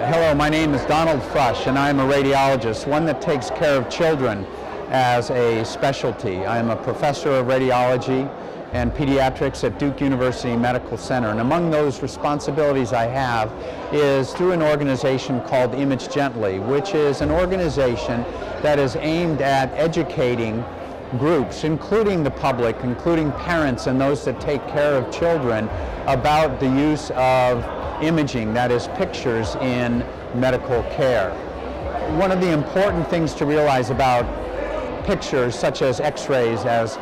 Hello, my name is Donald Frush, and I'm a radiologist, one that takes care of children as a specialty. I'm a professor of radiology and pediatrics at Duke University Medical Center. And among those responsibilities I have is through an organization called Image Gently, which is an organization that is aimed at educating groups, including the public, including parents and those that take care of children, about the use of imaging, that is pictures in medical care. One of the important things to realize about pictures such as x-rays as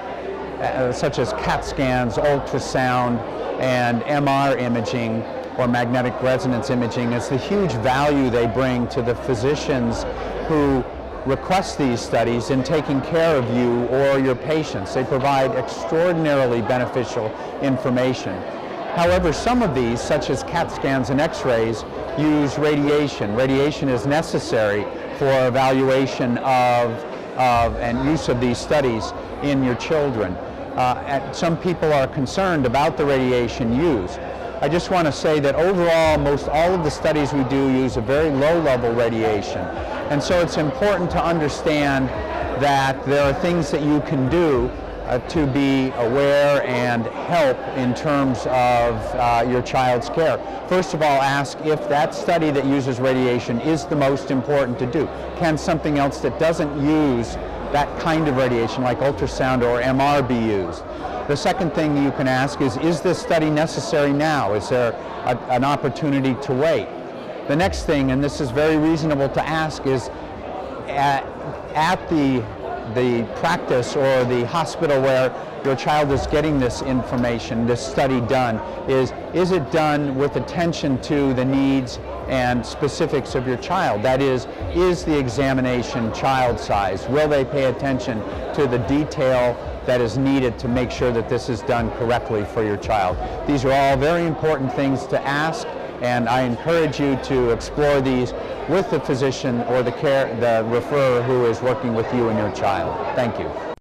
uh, such as CAT scans, ultrasound, and MR imaging or magnetic resonance imaging is the huge value they bring to the physicians who request these studies in taking care of you or your patients. They provide extraordinarily beneficial information. However, some of these, such as CAT scans and x-rays, use radiation. Radiation is necessary for evaluation of, of and use of these studies in your children. Uh, some people are concerned about the radiation used. I just want to say that overall, most all of the studies we do use a very low level radiation. And so it's important to understand that there are things that you can do uh, to be aware and help in terms of uh, your child's care. First of all, ask if that study that uses radiation is the most important to do. Can something else that doesn't use that kind of radiation, like ultrasound or MR, be used? The second thing you can ask is, is this study necessary now? Is there a, an opportunity to wait? The next thing, and this is very reasonable to ask, is at, at the the practice or the hospital where your child is getting this information, this study done, is is it done with attention to the needs and specifics of your child? That is, is the examination child size? Will they pay attention to the detail that is needed to make sure that this is done correctly for your child? These are all very important things to ask and I encourage you to explore these with the physician or the care, the referrer who is working with you and your child. Thank you.